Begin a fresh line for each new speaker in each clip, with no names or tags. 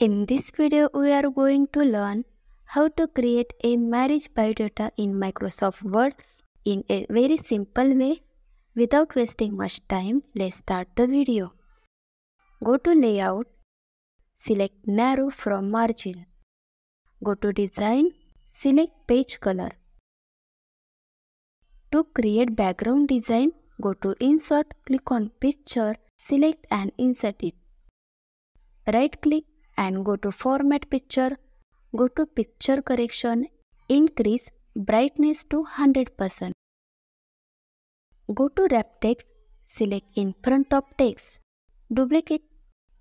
In this video, we are going to learn how to create a marriage biodata in Microsoft Word in a very simple way. Without wasting much time, let's start the video. Go to Layout, select Narrow from Margin. Go to Design, select Page Color. To create background design, go to Insert, click on Picture, select and insert it. Right click and go to Format Picture. Go to Picture Correction, increase brightness to 100%. Go to Wrap Text, select in front of text. Duplicate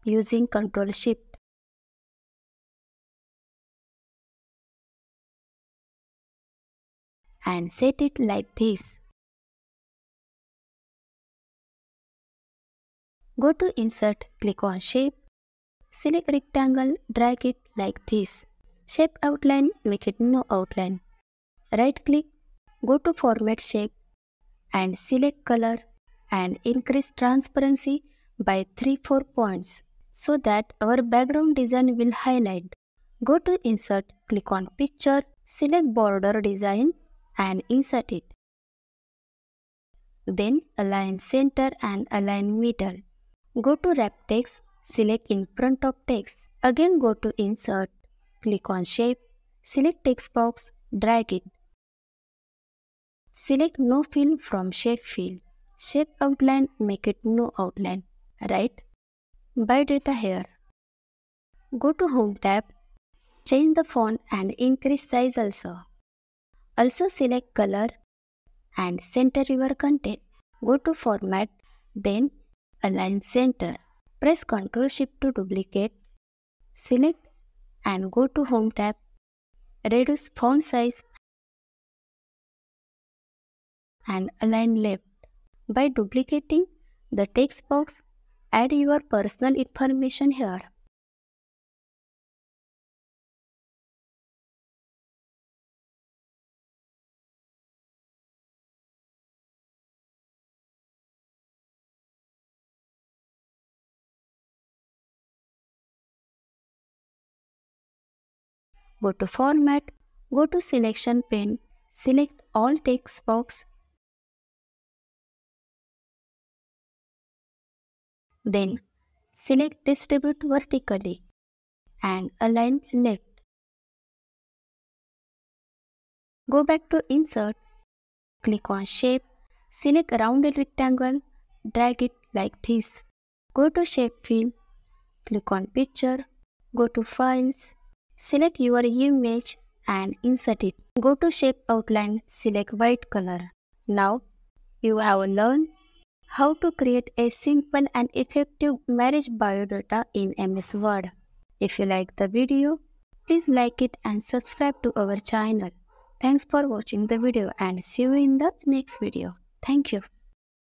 using Ctrl Shift. And set it like this. Go to Insert, click on Shape. Select rectangle, drag it like this. Shape outline, make it no outline. Right click, go to Format Shape and select Color and increase transparency by 3-4 points so that our background design will highlight. Go to Insert, click on Picture, select Border Design and insert it. Then align center and align middle. Go to Wrap Text, select in front of text. Again go to Insert, click on Shape, select text box, drag it. Select No Fill from Shape Fill. Shape outline, make it no outline. Right? Biodata here. Go to Home tab, change the font and increase size also. Also select color and center your content. Go to Format, then Align center. Press Ctrl Shift to duplicate. Select and go to Home tab. Reduce font size and align left. By duplicating the text box, add your personal information here. Go to Format, go to Selection pane, select all text box. Then select Distribute vertically and align left. Go back to Insert, click on Shape, select rounded rectangle, drag it like this. Go to Shape Fill, click on Picture, go to Files, Select your image and insert it. Go to Shape Outline, select white color. Now, you have learned how to create a simple and effective marriage biodata in MS Word. If you like the video, please like it and subscribe to our channel. Thanks for watching the video and see you in the next video. Thank you.